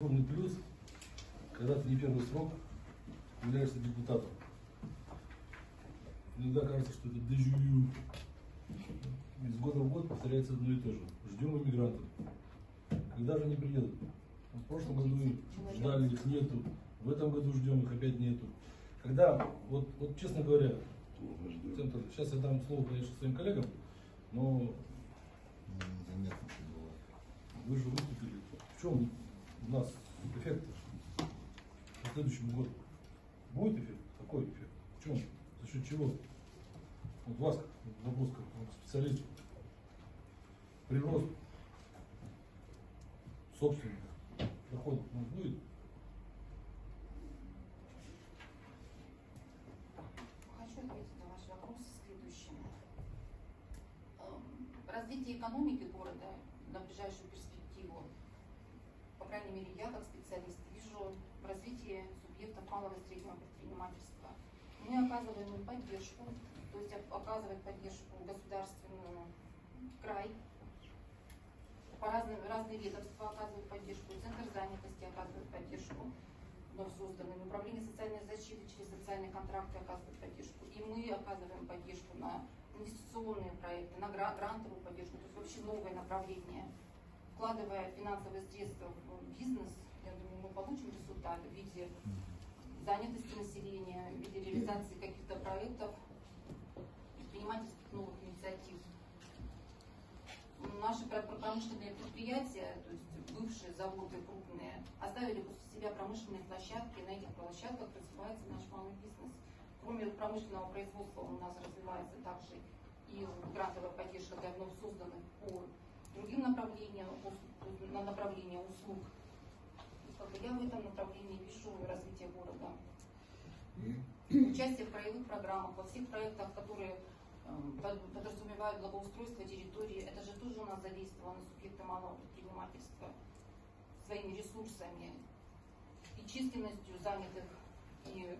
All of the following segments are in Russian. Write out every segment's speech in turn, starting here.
Огромный плюс, когда ты не первый срок являешься депутатом. Иногда кажется, что это дежавю. Из года в год повторяется одно и то же. Ждем иммигрантов. Когда же они приедут? В прошлом году ждали, их нету. В этом году ждем, их опять нету. Когда, вот, вот честно говоря, центр, сейчас я дам слово, конечно, своим коллегам, но было. вы же выступили. В чем у нас эффект по следующему году? Будет эффект? Какой эффект? В чем? За счет чего? Вот вас, вопрос как специалисту. Прирост собственных доходов у нас будет? Хочу ответить на ваш вопрос следующим. Эм, Развитие экономики города на по крайней мере, я как специалист вижу в развитии субъектов малого и среднего предпринимательства. Мы оказываем им поддержку, то есть ок- оказывает поддержку государственную край, по разным, разные ведомства оказывают поддержку, Центр занятости оказывает поддержку вновь созданным, Управление социальной защиты через социальные контракты оказывает поддержку. И мы оказываем поддержку на инвестиционные проекты, на гра- грантовую поддержку, то есть вообще новое направление. Вкладывая финансовые средства в бизнес, я думаю, мы получим результат в виде занятости населения, в виде реализации каких-то проектов, предпринимательских новых инициатив. Наши пр- пр- промышленные предприятия, то есть бывшие заводы крупные, оставили после себя промышленные площадки, на этих площадках развивается наш малый бизнес. Кроме промышленного производства у нас развивается также и грантовая поддержка для вновь созданных по другим направлениям, на направление услуг. То есть, я в этом направлении вижу развитие города участие в краевых программах, во всех проектах, которые эм, под- подразумевают благоустройство территории, это же тоже у нас задействованы субъекты малого предпринимательства своими ресурсами и численностью занятых и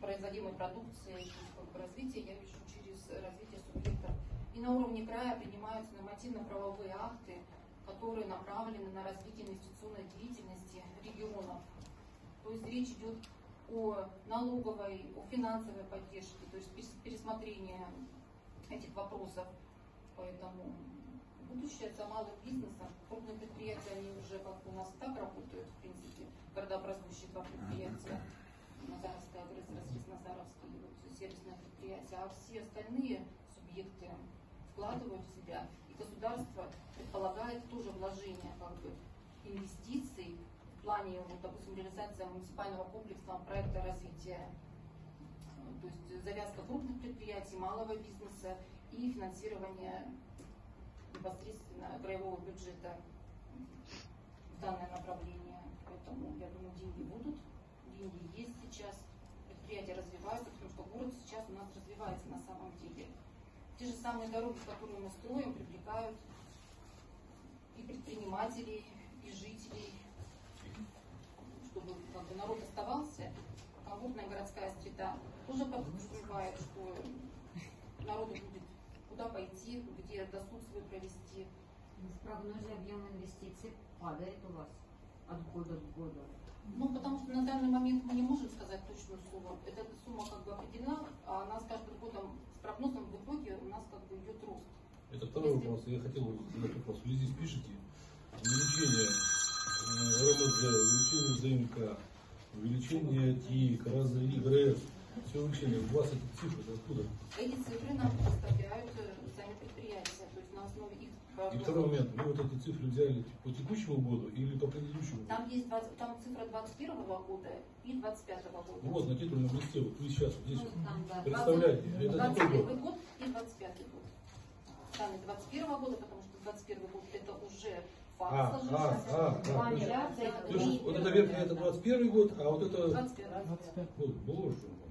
производимой продукции, то есть как бы развитие я вижу через развитие субъектов. И на уровне края принимаются нормативно-правовые акты, которые направлены на развитие инвестиционной деятельности регионов. То есть речь идет о налоговой, о финансовой поддержке, то есть перес- пересмотрение этих вопросов. Поэтому будущее за малым бизнесом, крупные предприятия, они уже как у нас так работают, в принципе, городообразующие два предприятия, Назаровская, и вот сервисное предприятие, а все остальные субъекты вкладывают в себя, и государство предполагает тоже вложение как бы инвестиций в плане, вот, допустим, реализация муниципального комплексного проекта развития, то есть завязка крупных предприятий, малого бизнеса и финансирование непосредственно краевого бюджета в данное направление. Поэтому, я думаю, деньги будут, деньги есть сейчас, предприятия развиваются, потому что город сейчас у нас развивается на самом деле. Те же самые дороги, которые мы строим, привлекают и предпринимателей, и жителей, чтобы как бы, народ оставался. Комфортная городская среда тоже подразумевает, что народу будет куда пойти, где досуг свой провести. В прогнозе объем инвестиций падает у вас от года к году. Ну, потому что на данный момент мы не можем сказать точную сумму. Эта сумма как бы определена, а она с каждым годом, с прогнозом в итоге у нас как бы идет рост. Это второй Если- вопрос. Я хотел бы задать вопрос. Вы здесь пишете увеличение э, РМЗ, увеличение ЗМК, увеличение ТИК, ГРЭС. Все увеличение. У вас эти цифры откуда? Эти цифры нам представляют э, сами предприятия, то есть на основе их И второй момент. Вы вот эти цифры взяли по текущему году или по предыдущему? Там есть 20 там цифра 21 года и 25 года. Вот на титульном листе, вот вы сейчас здесь Ну, там, да. представляете. Это какой 21 год? год и 25 год. Сами 21 года, потому что 21 год это уже факт А, а, сложившийся. а, а. Два То есть- миллиарда это вот это верхнее это 21 год, а вот это... 21 Вот, боже мой.